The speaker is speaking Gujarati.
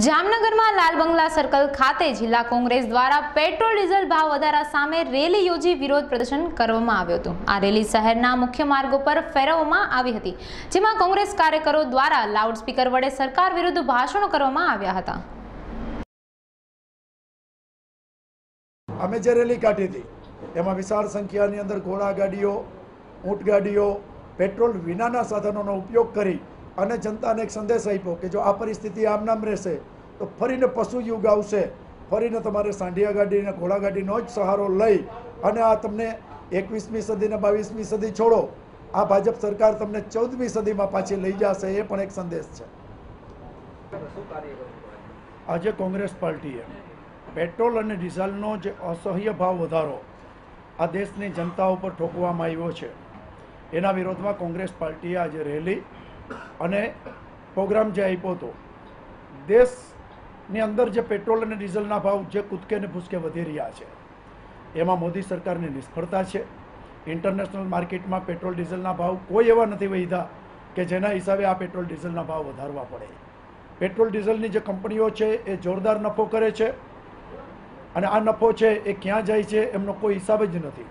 જામનગરમાં લાલ બંગલા સર્કલ ખાતે જિલ્લા કોંગ્રેસ દ્વારા પેટ્રોલ, ડીઝલ ભાવ વધારા સામે રેલી યોજી વિરોધ પ્રદર્શન કરવામાં આવ્યું હતું. આ રેલી શહેરના મુખ્ય માર્ગો પર ફેરવવામાં આવી હતી, જેમાં કોંગ્રેસ કાર્યકરો દ્વારા લાઉડસ્પીકર વડે સરકાર વિરુદ્ધ ભાષણો કરવામાં આવ્યા હતા. અમે જે રેલી કાઢી હતી, એમાં વિશાળ સંખ્યાની અંદર ઘોડા ગાડીઓ, ઊંટ ગાડીઓ, પેટ્રોલ વિનાના સાધનોનો ઉપયોગ કરી અને જનતાને એક સંદેશ આપ્યો કે જો આ પરિસ્થિતિ આમ નામ રહેશે, તો ફરીને પશુ યુગ આવશે. ફરીને તમારે સાંઢિયા ગાડી અને ઘોડાગાડીનો જ સહારો લઈ અને આ તમને એકવીસમી સદી ને બાવીસમી સદી છોડો. આ ભાજપ સરકાર તમને ચૌદમી સદીમાં પાછી લઈ જશે એ પણ એક સંદેશ છે. આજે કોંગ્રેસ પાર્ટીએ પેટ્રોલ અને ડીઝલનો જે અસહ્ય ભાવ વધારો આ દેશની જનતા ઉપર ઠોકવામાં આવ્યો છે. એના વિરોધમાં કોંગ્રેસ પાર્ટીએ આજે રેલી અને પ્રોગ્રામ જે આપ્યો હતો, દેશની અંદર જે પેટ્રોલ અને ડીઝલના ભાવ જે કૂદકે ને ભૂસકે વધી રહ્યા છે, એમાં મોદી સરકારની નિષ્ફળતા છે. ઇન્ટરનેશનલ માર્કેટમાં પેટ્રોલ ડીઝલના ભાવ કોઈ એવા નથી વધ્યા કે જેના હિસાબે આ પેટ્રોલ ડીઝલના ભાવ વધારવા પડે. પેટ્રોલ ડીઝલની જે કંપનીઓ છે એ જોરદાર નફો કરે છે અને આ નફો છે એ ક્યાં જાય છે એમનો કોઈ હિસાબ જ નથી.